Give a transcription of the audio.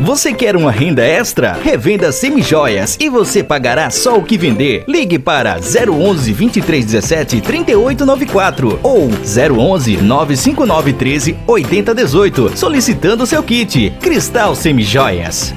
Você quer uma renda extra? Revenda semijoias e você pagará só o que vender. Ligue para 011 2317 3894 ou 011 959 13 8018 solicitando seu kit. Cristal Semijoias.